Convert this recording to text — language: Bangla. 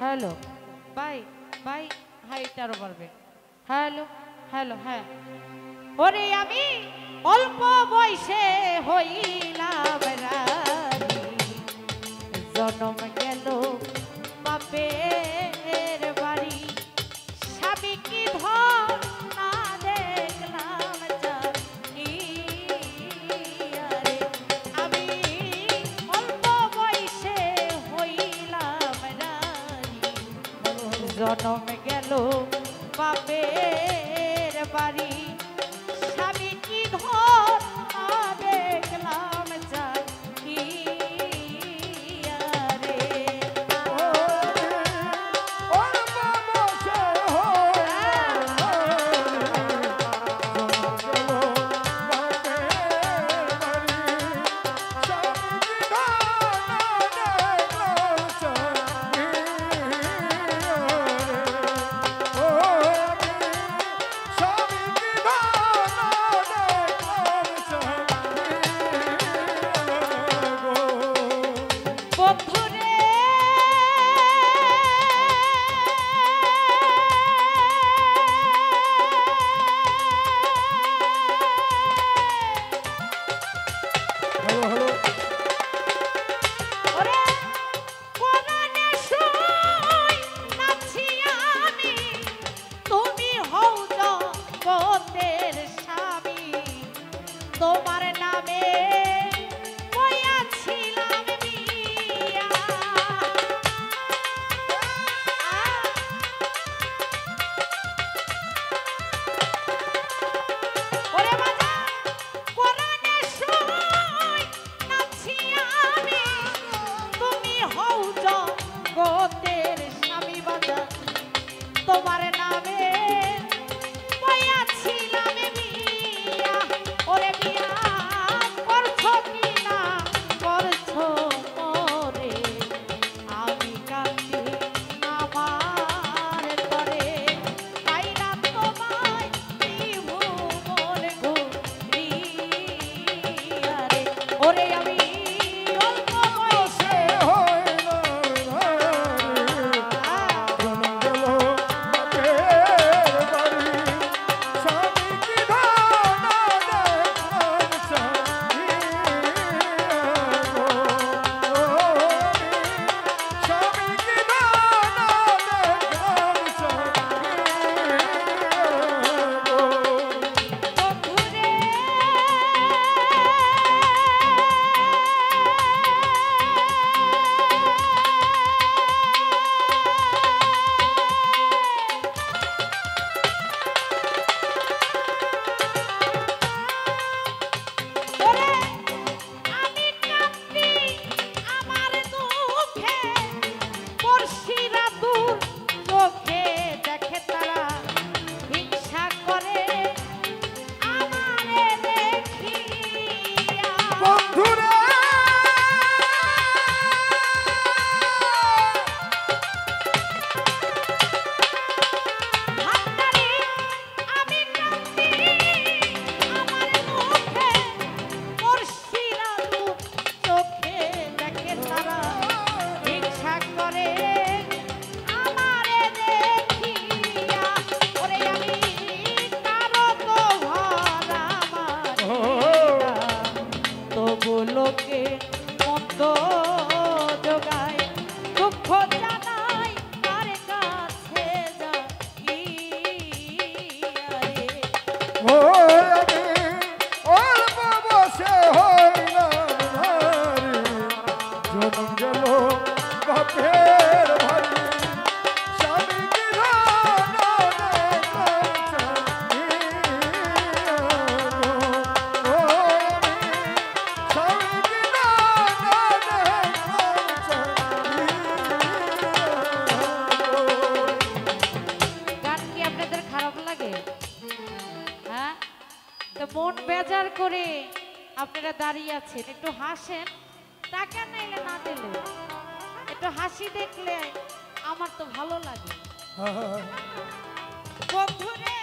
হ্যালো বাই বাই হাই আরও পারবে হ্যালো হ্যালো হ্যাঁ ওরে আমি অল্প বয়সে হইলাম রানী। জনম গেল বাপের জনম গেল বাপের বাড়ি। 走吧。বেজার করে আপনারা দাঁড়িয়ে আছেন একটু হাসেন। তাকে নাইলে না দিলে একটু হাসি দেখলে আমার তো ভালো লাগে। বন্ধুরে